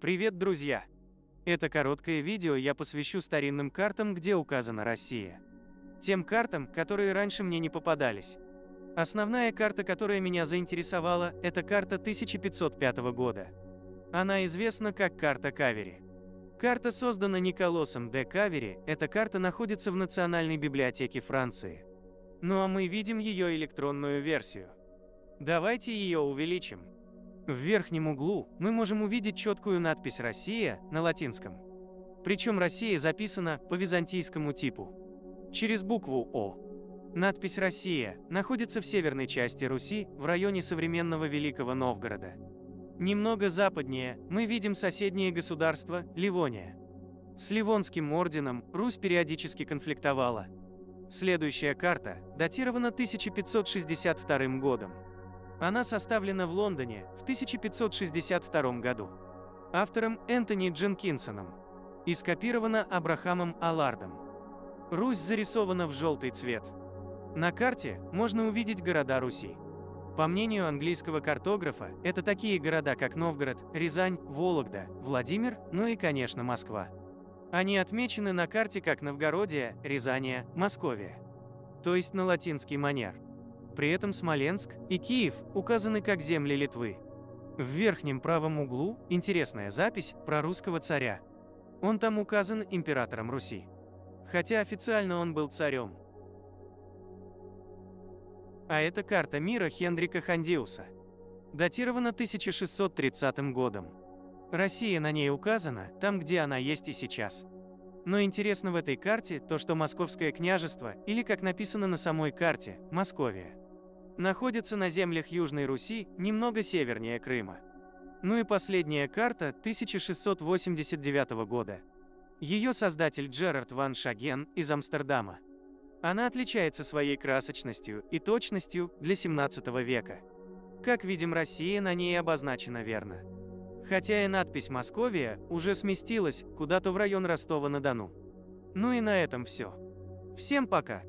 Привет, друзья! Это короткое видео я посвящу старинным картам, где указана Россия. Тем картам, которые раньше мне не попадались. Основная карта, которая меня заинтересовала, это карта 1505 года. Она известна как карта Кавери. Карта создана Николосом де Кавери, эта карта находится в Национальной библиотеке Франции. Ну а мы видим ее электронную версию. Давайте ее увеличим. В верхнем углу мы можем увидеть четкую надпись «Россия» на латинском. Причем Россия записана по византийскому типу. Через букву О. Надпись «Россия» находится в северной части Руси, в районе современного Великого Новгорода. Немного западнее мы видим соседнее государство – Ливония. С Ливонским орденом Русь периодически конфликтовала. Следующая карта датирована 1562 годом. Она составлена в Лондоне в 1562 году. Автором Энтони Дженкинсоном. И скопирована Абрахамом Аллардом. Русь зарисована в желтый цвет. На карте можно увидеть города Руси. По мнению английского картографа, это такие города, как Новгород, Рязань, Вологда, Владимир, ну и, конечно, Москва. Они отмечены на карте как Новгородия, Рязания, Московия. То есть на латинский манер. При этом Смоленск и Киев указаны как земли Литвы. В верхнем правом углу интересная запись про русского царя. Он там указан императором Руси. Хотя официально он был царем. А это карта мира Хендрика Хандиуса. Датирована 1630 годом. Россия на ней указана, там где она есть и сейчас. Но интересно в этой карте то, что Московское княжество, или как написано на самой карте, Московия, находится на землях Южной Руси, немного севернее Крыма. Ну и последняя карта 1689 года. Ее создатель Джерард ван Шаген из Амстердама. Она отличается своей красочностью и точностью для 17 века. Как видим, Россия на ней обозначена верно. Хотя и надпись «Московия» уже сместилась куда-то в район Ростова-на-Дону. Ну и на этом все. Всем пока!